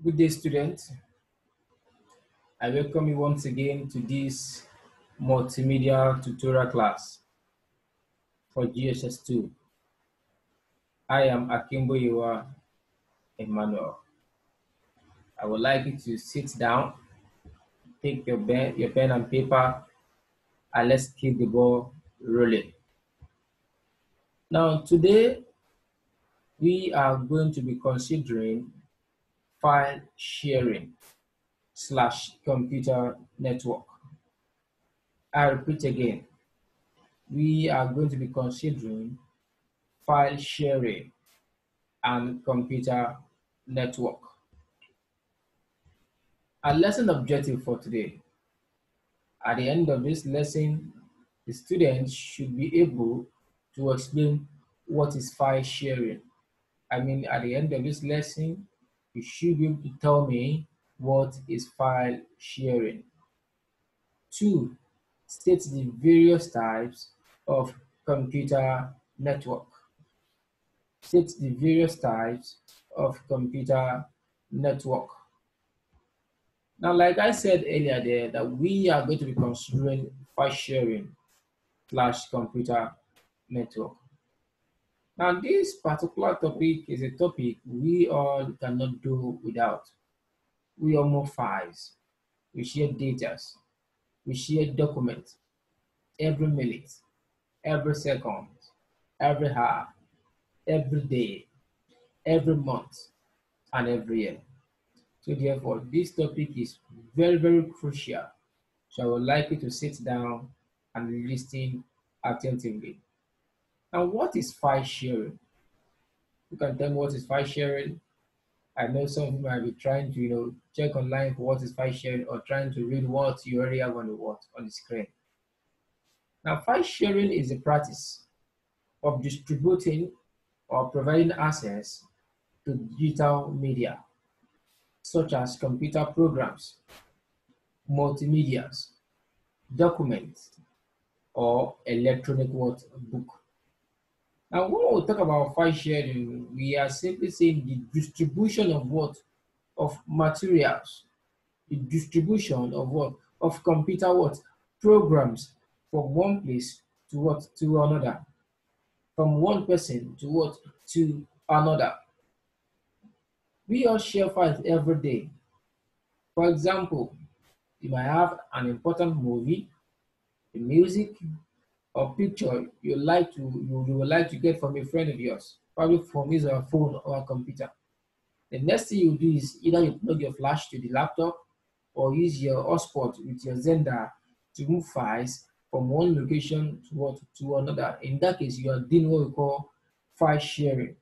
Good day, students. I welcome you once again to this multimedia tutorial class for JSS2. I am Akimbo Iwa Emmanuel. I would like you to sit down, take your pen, your pen and paper, and let's keep the ball rolling. Now, today we are going to be considering file sharing slash computer network. I repeat again, we are going to be considering file sharing and computer network. Our lesson objective for today. At the end of this lesson, the students should be able to explain what is file sharing. I mean, at the end of this lesson, you should be able to tell me what is file sharing. Two, state the various types of computer network. State the various types of computer network. Now, like I said earlier there, that we are going to be considering file sharing slash computer network. Now, this particular topic is a topic we all cannot do without. We all move files, we share data, we share documents every minute, every second, every hour, every day, every month, and every year. So therefore, this topic is very, very crucial. So I would like you to sit down and listen attentively. Now, what is file sharing? You can tell me what is file sharing. I know some of you might be trying to, you know, check online for what is file sharing or trying to read what you already have on the what on the screen. Now, file sharing is a practice of distributing or providing access to digital media, such as computer programs, multimedias, documents, or electronic what book. Now, when we talk about file sharing, we are simply saying the distribution of what? Of materials, the distribution of what? Of computer what? Programs from one place to what? To another. From one person to what? To another. We all share files every day. For example, you might have an important movie, the music, or picture you like to you, you would like to get from a friend of yours, probably from his or phone or a computer. The next thing you do is either you plug your flash to the laptop or use your hotspot with your Xender to move files from one location to what to another. In that case, you are doing what we call file sharing.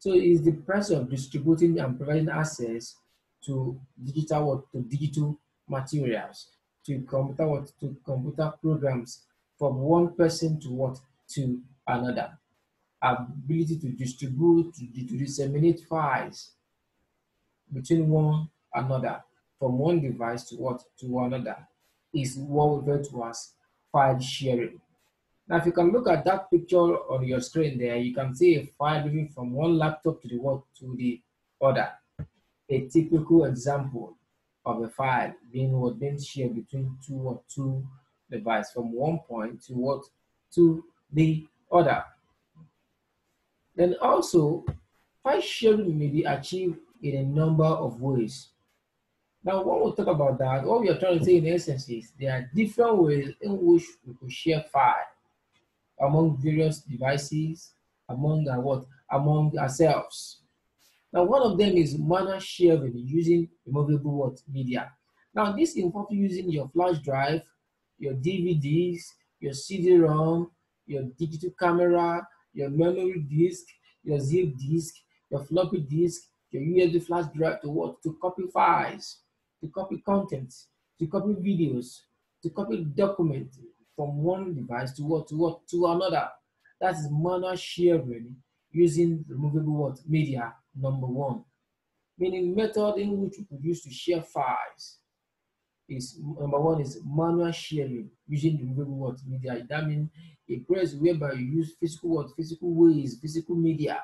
So it is the process of distributing and providing access to digital to digital materials, to computer to computer programs from one person to what to another. Ability to distribute, to, to disseminate files between one another from one device to what to another is what we refer to as file sharing. Now, if you can look at that picture on your screen there, you can see a file moving from one laptop to the what to the other. A typical example of a file being what being shared between two or two device from one point to what to the other. Then also, file sharing may be achieved in a number of ways. Now, when we talk about that, what we are trying to say in essence is there are different ways in which we could share file among various devices, among our what, among ourselves. Now, one of them is manual sharing using removable what media. Now, this involves using your flash drive your DVDs, your CD-ROM, your digital camera, your memory disk, your zip disk, your floppy disk, your USB flash drive to what? To copy files, to copy content, to copy videos, to copy documents from one device to what? To what? To another. That is manual sharing using removable what? Media, number one. Meaning method in which we could use to share files is number one is manual sharing. Using the what? Media. That means a press whereby you use physical what? Physical ways, physical media,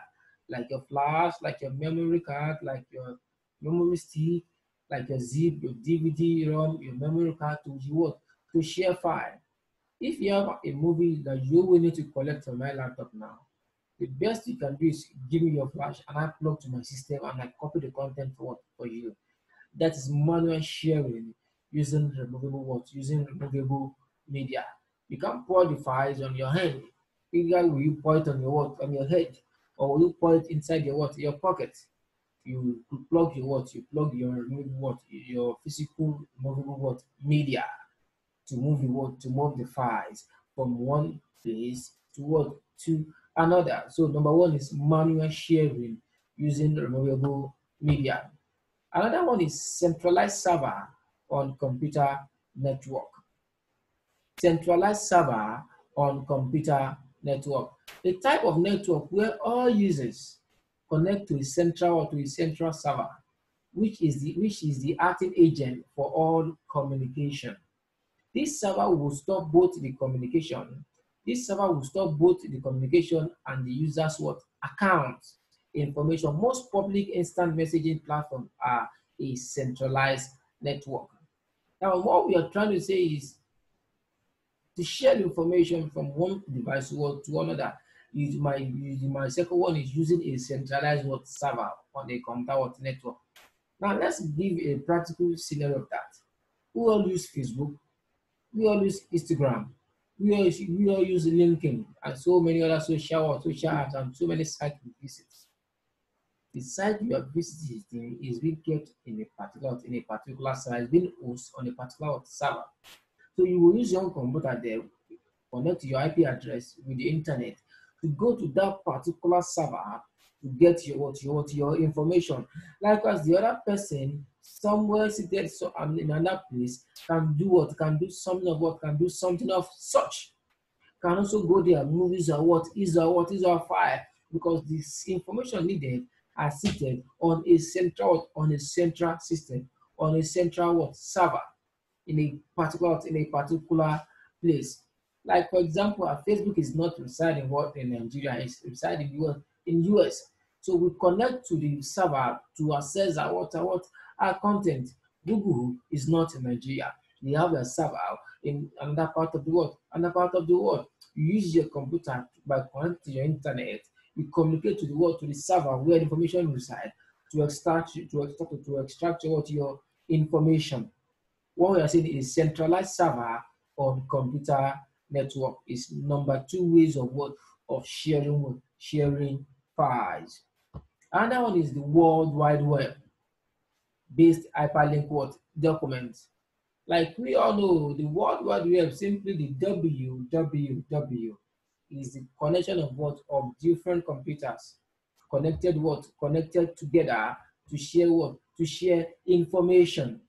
like your flash, like your memory card, like your memory stick, like your zip, your DVD ROM, your memory card to what? To share file. If you have a movie that you will need to collect from my laptop now, the best you can do is give me your flash and I plug to my system and I copy the content for for you. That is manual sharing using removable what using removable media. You can pour the files on your hand. Either will you pour it on your what on your head or will you pour it inside your what your pocket? You plug your what you plug your removable what your physical removable what media to move the what to move the files from one place to what to another. So number one is manual sharing using removable media. Another one is centralized server on computer network. Centralized server on computer network. A type of network where all users connect to a central or to a central server, which is the which is the acting agent for all communication. This server will stop both the communication this server will store both the communication and the user's what accounts information. Most public instant messaging platforms are a centralized network. Now, what we are trying to say is to share information from one device to another. Is my, my second one is using a centralized what server on a computer network. Now, let's give a practical scenario of that. We all use Facebook, we all use Instagram, we all, we all use LinkedIn and so many other social social apps and so many sites we visit. The site you are visiting is being kept in a particular in a particular site, being hosted on a particular server. So you will use your own computer there, connect your IP address with the internet to go to that particular server to get your what your your information. Likewise, the other person somewhere seated so um, in another place can do what can do something of what can do something of such can also go there movies or what is or what is our fire because this information needed are seated on a central on a central system on a central what server in a particular in a particular place like for example our facebook is not residing what in nigeria it's residing in us so we connect to the server to access our what, our, our content. Google is not in Nigeria. They have a server in another part of the world. Another part of the world. You use your computer by connecting to your internet. You communicate to the world to the server where information resides to extract to extract to extract your, your information. What we are saying is centralized server on computer network is number two ways of what of sharing sharing files. Another one is the World Wide Web based hyperlink what documents. Like we all know, the World Wide Web, simply the www, is the connection of what of different computers connected what connected together to share what to share information.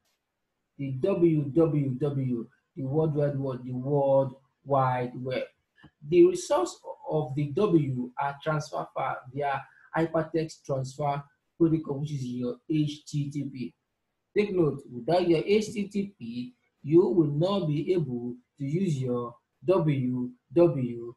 The www, the World Wide Web, the World Wide Web. The results of the W are transferred via hypertext transfer protocol, which is your HTTP. Take note, without your HTTP, you will not be able to use your www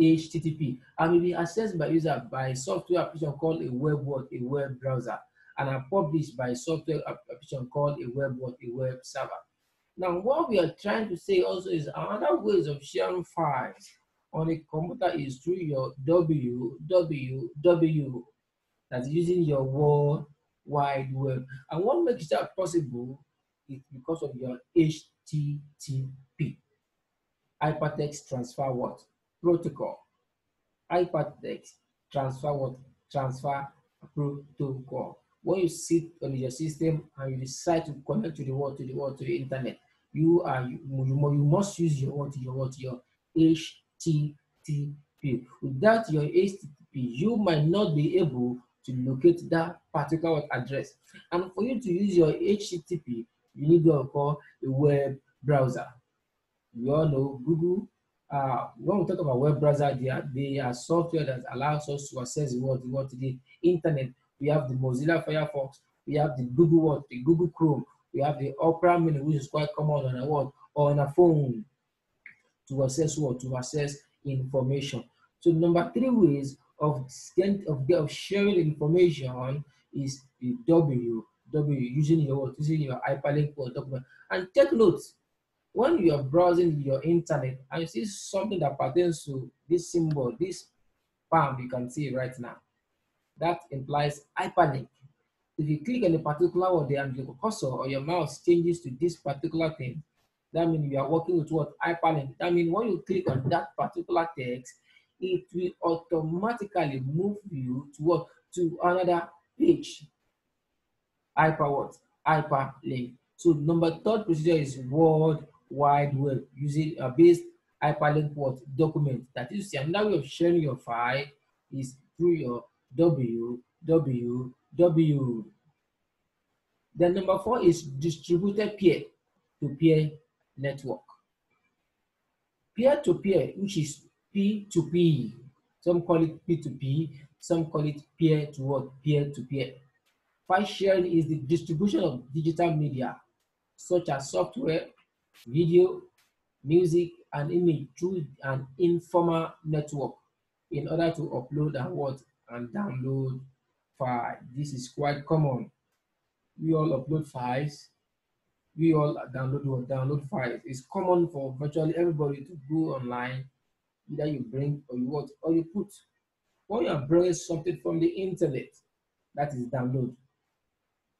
HTTP and will be accessed by user by software application called a web what a web browser and are published by software application called a web what a web server. Now, what we are trying to say also is another ways of sharing files on a computer is through your www that's using your World Wide Web. And what makes that possible is because of your HTTP, Hypertext Transfer What? Protocol. Hypertext Transfer What? Transfer Protocol. When you sit on your system and you decide to connect to the world, to the world, to the internet, you are you, you must use your what your what your HTTP. Without your HTTP, you might not be able to locate that particular address. And for you to use your HTTP, you need to call a web browser. You all know Google. Uh, when we talk about web browser, they are, they are software that allows us to access the world, what the internet. We have the Mozilla Firefox, we have the Google what, the Google Chrome, we have the Opera Mini, which is quite common on a what or on a phone to access what to access information. So number three ways of, of, of sharing information is the W, W using your using your hyperlink or document. And take note, when you are browsing your internet and you see something that pertains to this symbol, this palm you can see right now, that implies hyperlink. If you click on a particular word and your cursor or your mouse changes to this particular thing, that means you are working with what hyperlink. That means when you click on that particular text, it will automatically move you to what to another page. Hyper what? Hyperlink. So number third procedure is World Wide Web using a based hyperlink what document. That is another way of sharing your file is through your www. Then number four is distributed peer-to-peer network. Peer-to-peer, which is P2P. Some call it P2P, some call it peer to what? Peer-to-peer. File sharing is the distribution of digital media, such as software, video, music, and image through an informal network in order to upload and what and download file. This is quite common. We all upload files. We all download or download files. It's common for virtually everybody to go online. Either you bring or you what or you put. When you bringing something from the internet, that is download.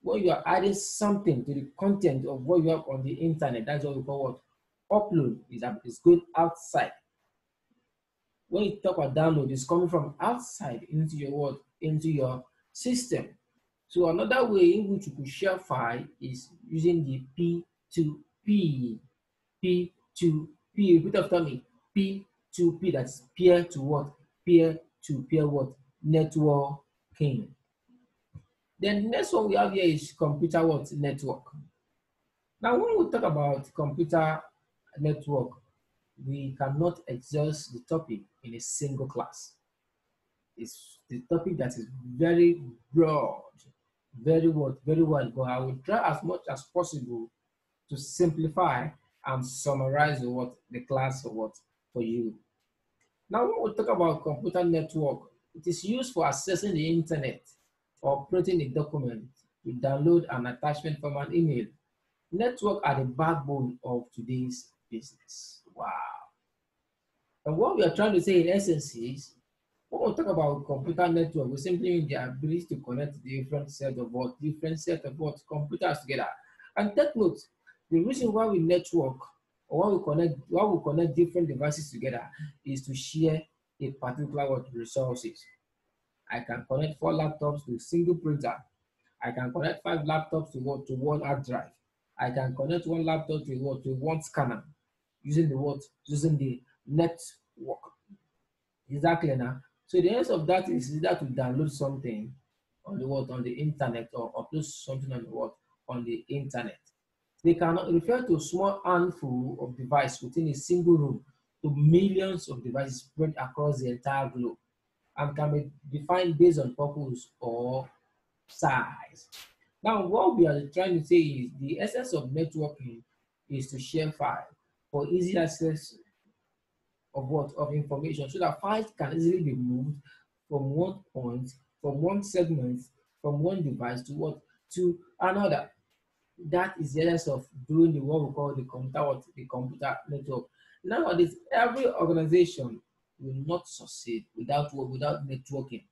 When you are adding something to the content of what you have on the internet, that's what we call what upload is, um, is going outside. When you talk about download, it's coming from outside into your world, into your system. So another way in which you could share file is using the P2P. P2P, repeat after me. P2P, that's peer to what? Peer to peer what? Networking. Then the next one we have here is computer what? Network. Now when we talk about computer network, we cannot exhaust the topic in a single class. It's the topic that is very broad, very what, very wide, but I will try as much as possible to simplify and summarize what the class what for you. Now, when we talk about computer network, it is used for accessing the internet or printing a document to download an attachment from an email. Network are the backbone of today's business. Wow. And what we are trying to say in essence is, when we talk about computer network, we simply mean the ability to connect different set of what, different set of what computers together. And take note, the reason why we network or why we connect, why we connect different devices together is to share a particular resources. I can connect four laptops to a single printer. I can connect five laptops to what to one hard drive. I can connect one laptop to what to one scanner using the what using the network. is Exactly now. So the essence of that is either to download something on the what on the internet or upload something on the what on the internet. They can refer to a small handful of devices within a single room to millions of devices spread across the entire globe and can be defined based on purpose or size. Now, what we are trying to say is the essence of networking is to share files for easy access of what of information so that files can easily be moved from one point, from one segment, from one device to what to another. That is the essence of doing the what we call the computer the computer network. Nowadays, every organization will not succeed without without networking.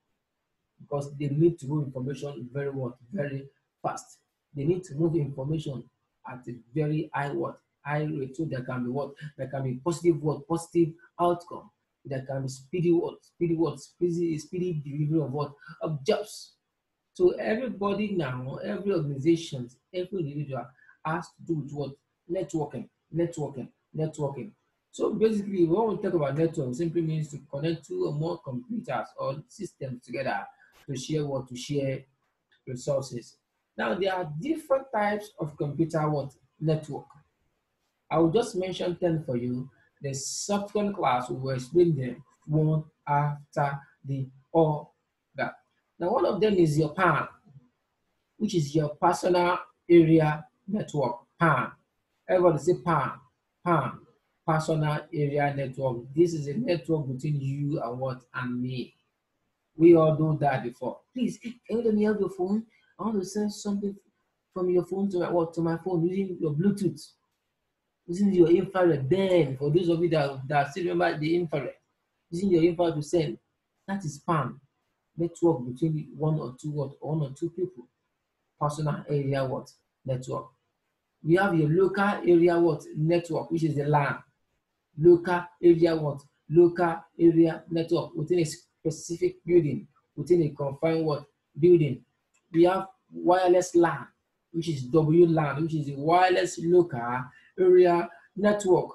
Because they need to move information very what? Very fast. They need to move information at a very high what? High rate so there can be what? There can be positive what? Positive outcome. There can be speedy what? Speedy what? Speedy speedy delivery of what? Of jobs. So everybody now every organization every individual has to do with what? Networking networking networking so basically when we talk about network simply means to connect two or more computers or systems together to share what to share resources now there are different types of computer what network I will just mention 10 for you. The subsequent class we will explain them one after the other. Now, one of them is your PAN, which is your personal area network, PAN. Everybody say PAN, PAN, personal area network. This is a network between you and what and me. We all do that before. Please, can you let me have your phone? I want to send something from your phone to my what to my phone using your Bluetooth, using your infrared. Then, for those of you that, that still remember the infrared, using your infrared to send, that is spam network between one or two what one or two people. Personal area what network. We have your local area what network, which is the LAN. Local area what local area network within a specific building, within a confined what building. We have wireless LAN, which is WLAN, which is a wireless local area network,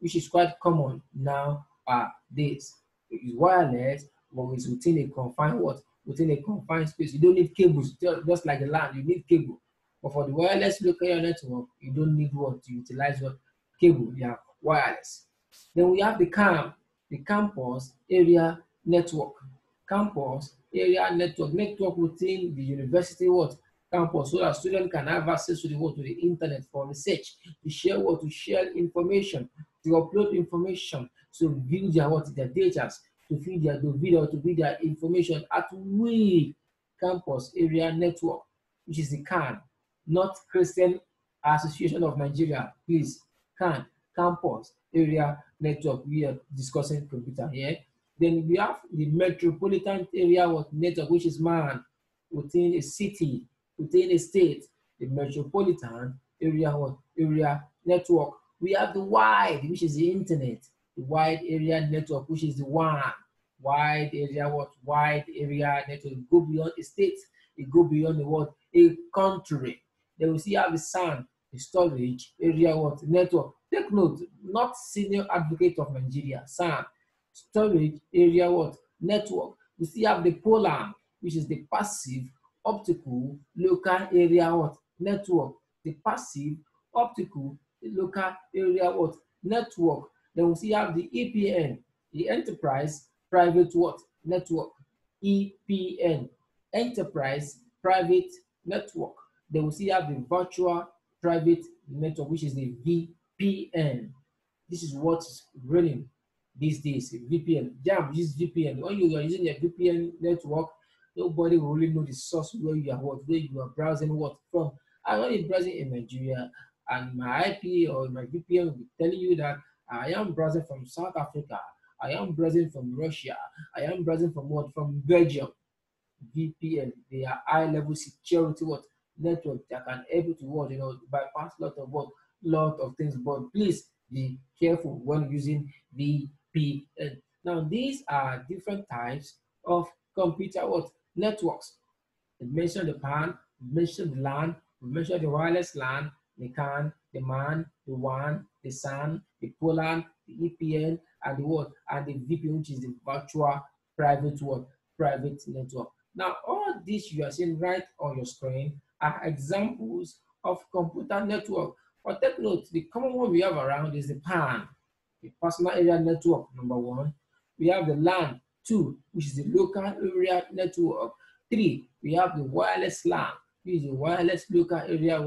which is quite common nowadays. It is wireless, but it's within a confined what? Within a confined space. You don't need cables, just like the LAN, you need cable. But for the wireless local network, you don't need what to utilize what cable, yeah, wireless. Then we have the CAN, the campus area network. Campus area network, network within the university what? Campus so that students can have access to the what? To the internet for research, to share what? To share information, to upload information, to view their what? Their data, to feed their to video, to view their information at we campus area network, which is the CAN, not Christian Association of Nigeria. Please, CAN, campus area network. We are discussing computer here. Then we have the metropolitan area network, which is MAN within a city, within a state, the metropolitan area area network. We have the wide, which is the internet, the wide area network, which is the one wide area what wide area network. It go beyond a state, it go beyond the what a country. Then we see have the SAN, the storage area what network. Take note, not senior advocate of Nigeria, SAN, storage area what network. We still have the POLAN, which is the passive optical local area what network. The passive optical local area what network. Then we still have the EPN, the enterprise private what network. EPN, enterprise private network. Then we still have the virtual private network, which is the VPN. This is what's running these days. VPN. Jam use VPN. When you are using your VPN network, nobody will really know the source where you are what, where you are browsing what from. I'm only browsing in Nigeria, and my IP or my VPN will be telling you that I am browsing from South Africa. I am browsing from Russia. I am browsing from what? From Belgium. VPN. They are high level security what network that can able to what you know bypass a lot of what lot of things. But please be careful when using VPN. Now these are different types of computer what networks. We mentioned the PAN, we mentioned the LAN, we mentioned the wireless LAN, the CAN, the MAN, the WAN, the SAN, the POLAN, the EPN, and the what and the VPN, which is the virtual private what private network. Now all these you are seeing right on your screen are examples of computer network. But take note, the common one we have around is the PAN, the personal area network, number one. We have the LAN, two, which is the local area network. Three, we have the wireless LAN, which is the wireless local area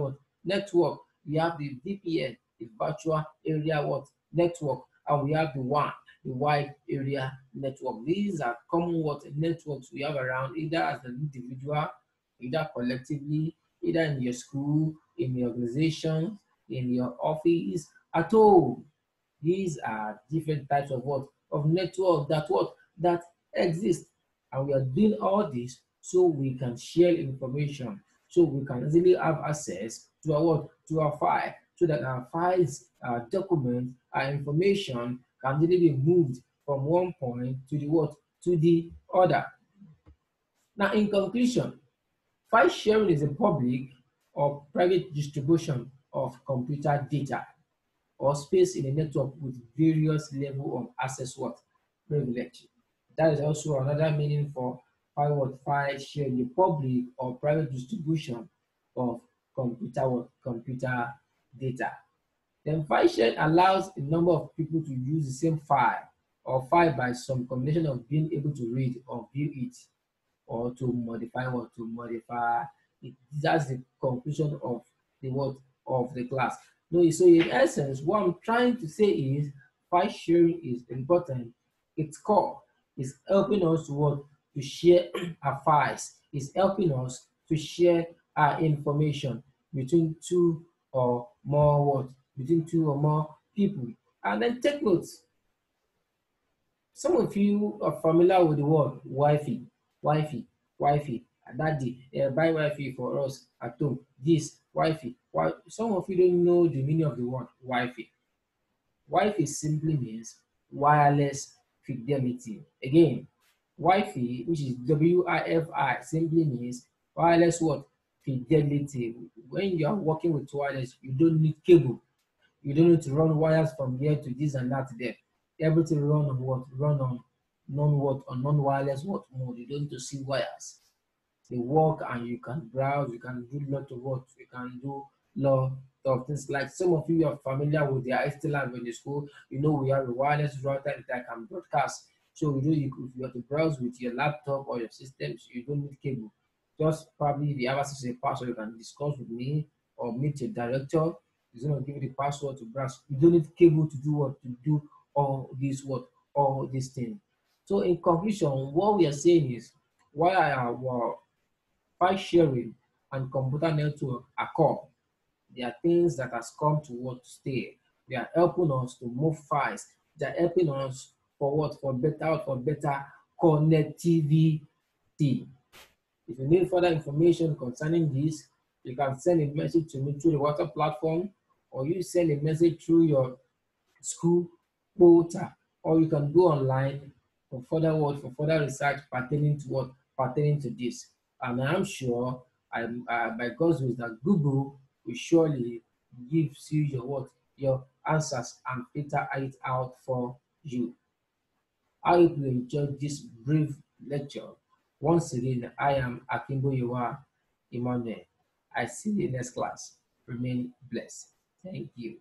network. We have the VPN, the virtual area network, and we have the WAN, the wide area network. These are common what networks we have around either as an individual, either collectively, either in your school, in your organization, in your office, at home. These are different types of what? Of network that what? That exist. And we are doing all this so we can share information, so we can easily have access to our what? To our file, so that our files, our documents, our information can easily be moved from one point to the what? To the other. Now, in conclusion, File sharing is a public or private distribution of computer data or space in a network with various level of access what privilege. That is also another meaning for file what file sharing, the public or private distribution of computer computer data. Then file sharing allows a number of people to use the same file or file by some combination of being able to read or view it or to modify or to modify it. That's the conclusion of the word of the class. No, so in essence, what I'm trying to say is file sharing is important. Its core It's helping us to work to share our files. It's helping us to share our information between two or more what between two or more people. And then take notes. Some of you are familiar with the word Wi-Fi, Wi-Fi, Wi-Fi. Daddy, uh, buy Wi-Fi for us at home. This Wi-Fi. Why? Some of you don't know the meaning of the word Wi-Fi. Wi-Fi simply means wireless fidelity. Again, Wi-Fi, which is W-I-F-I, simply means wireless what? Fidelity. When you are working with wireless, you don't need cable. You don't need to run wires from here to this and that there. Everything run on what? Run on non-what on non-wireless what mode. You don't need to see wires. They work and you can browse, you can do a lot of work, you can do lot of things like some of you are familiar with the ICT in the school, you know we have a wireless router that can broadcast. So you know you, if you have to browse with your laptop or your systems, you don't need cable. Just probably the access to a password you can discuss with me or meet your director. He's gonna give you the password to browse. You don't need cable to do what to do all this what all these things. So in conclusion, what we are saying is why our file sharing and computer network are core. They are things that has come to what stay. They are helping us to move files. They are helping us for what? For better, for better connectivity. If you need further information concerning this, you can send a message to me through the WhatsApp platform, or you send a message through your school portal, or you can go online for further work, for further research pertaining to what pertaining to this. And I'm sure, I'm, uh, by God's will, that Google will surely give you your what your answers and filter it out for you. I hope you enjoyed this brief lecture. Once again, I am Akimbo Yowa Emmanuel. I see you next class. Remain blessed. Thank you.